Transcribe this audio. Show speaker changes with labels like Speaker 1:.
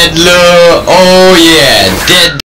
Speaker 1: dead look. Oh yeah, dead